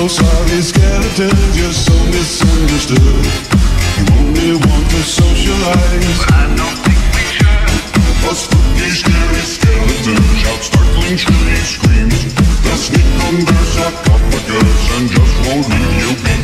no sorry skeletons, you're so misunderstood. You only want to socialize, but I don't think we should. A spooky, scary skeleton shouts startling, scary screams. They'll sneak under sarcophagus and just won't leave you be.